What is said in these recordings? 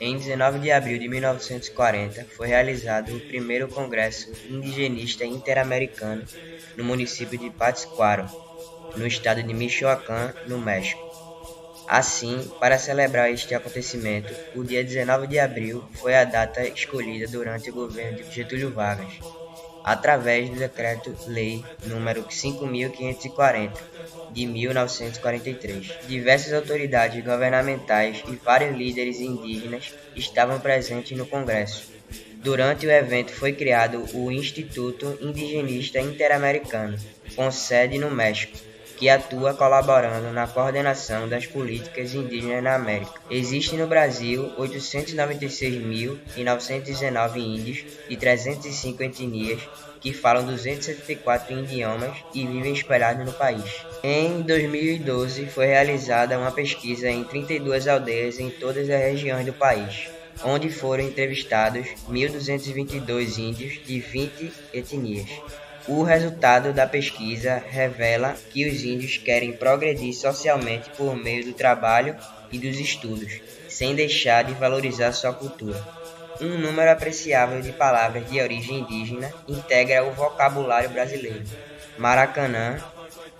Em 19 de abril de 1940, foi realizado o primeiro Congresso Indigenista Interamericano no município de Pátzcuaro, no estado de Michoacán, no México. Assim, para celebrar este acontecimento, o dia 19 de abril foi a data escolhida durante o governo de Getúlio Vargas, através do Decreto-Lei número 5540 de 1943. Diversas autoridades governamentais e vários líderes indígenas estavam presentes no Congresso. Durante o evento foi criado o Instituto Indigenista Interamericano, com sede no México que atua colaborando na coordenação das políticas indígenas na América. Existem no Brasil 896.919 índios de 305 etnias que falam 274 idiomas e vivem espalhados no país. Em 2012, foi realizada uma pesquisa em 32 aldeias em todas as regiões do país, onde foram entrevistados 1.222 índios de 20 etnias. O resultado da pesquisa revela que os índios querem progredir socialmente por meio do trabalho e dos estudos, sem deixar de valorizar sua cultura. Um número apreciável de palavras de origem indígena integra o vocabulário brasileiro. Maracanã,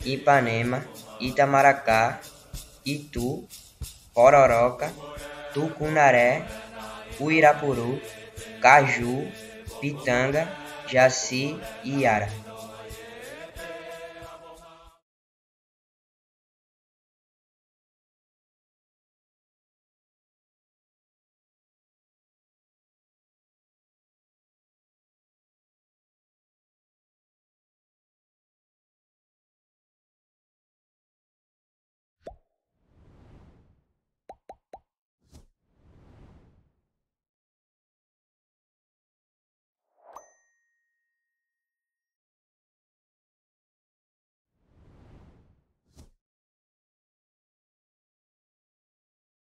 Ipanema, Itamaracá, Itu, Pororoca, Tucunaré, Uirapuru, Caju, Pitanga Jaci e Yara.